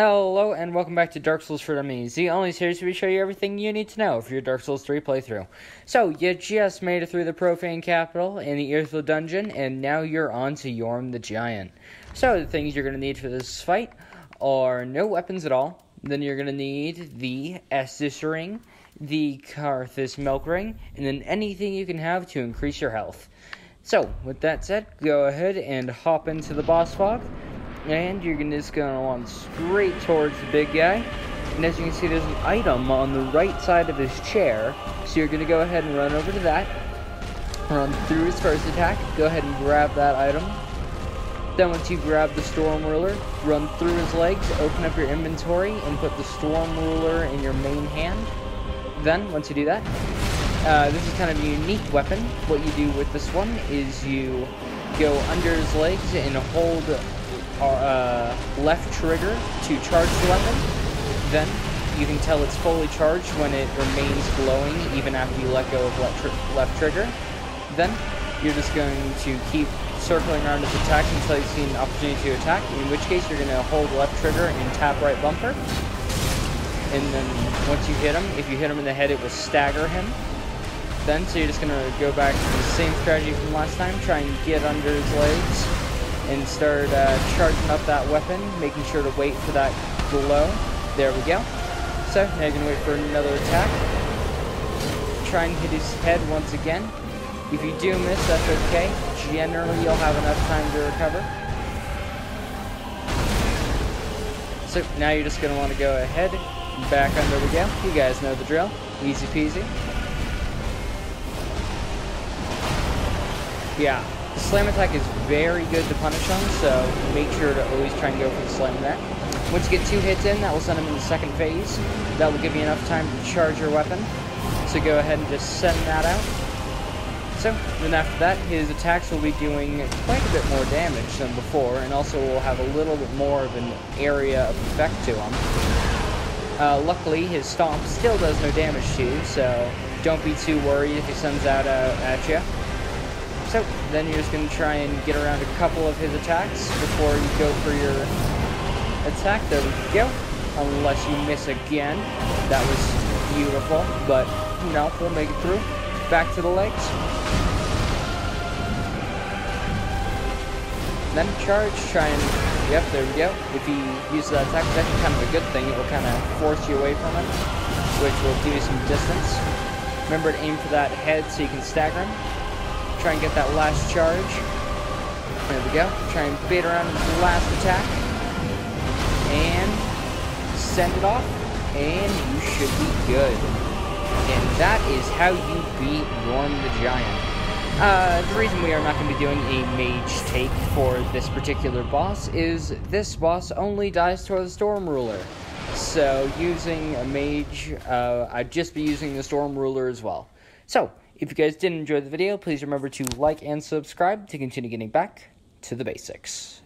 Hello and welcome back to Dark Souls for Dummies, the only series where we show you everything you need to know for your Dark Souls 3 playthrough. So, you just made it through the Profane Capital in the Irithyll Dungeon, and now you're on to Yhorm the Giant. So, the things you're going to need for this fight are no weapons at all, then you're going to need the Estus Ring, the Carthus Milk Ring, and then anything you can have to increase your health. So, with that said, go ahead and hop into the boss fog and you're just going to want straight towards the big guy. And as you can see, there's an item on the right side of his chair. So you're going to go ahead and run over to that. Run through his first attack. Go ahead and grab that item. Then once you grab the Storm Ruler, run through his legs, open up your inventory, and put the Storm Ruler in your main hand. Then, once you do that, uh, this is kind of a unique weapon. What you do with this one is you go under his legs and hold uh, left trigger to charge the weapon. Then you can tell it's fully charged when it remains glowing even after you let go of left, left trigger. Then you're just going to keep circling around his attack until you see an opportunity to attack, in which case you're going to hold left trigger and tap right bumper. And then once you hit him, if you hit him in the head, it will stagger him. Then, so you're just going to go back to the same strategy from last time, try and get under his legs, and start uh, charging up that weapon, making sure to wait for that glow. There we go. So, now you're going to wait for another attack. Try and hit his head once again. If you do miss, that's okay. Generally, you'll have enough time to recover. So, now you're just going to want to go ahead, back under we go. You guys know the drill. Easy peasy. Yeah, slam attack is very good to punish him, so make sure to always try and go for the slam there. Once you get two hits in, that will send him in the second phase. That will give you enough time to charge your weapon. So go ahead and just send that out. So, then after that, his attacks will be doing quite a bit more damage than before, and also will have a little bit more of an area of effect to him. Uh, luckily, his stomp still does no damage to you, so don't be too worried if he sends out uh, at you. So, then you're just going to try and get around a couple of his attacks before you go for your attack. There we go. Unless you miss again. That was beautiful, but, you know, we'll make it through. Back to the legs. Then charge, try and, yep, there we go. If he uses that attack, it's actually kind of a good thing. It will kind of force you away from him, which will give you some distance. Remember to aim for that head so you can stagger him. Try and get that last charge. There we go. Try and bait around the last attack. And send it off. And you should be good. And that is how you beat Yhorm the Giant. Uh, the reason we are not going to be doing a mage take for this particular boss is this boss only dies to the Storm Ruler. So using a mage, uh, I'd just be using the Storm Ruler as well. So, if you guys did enjoy the video, please remember to like and subscribe to continue getting back to the basics.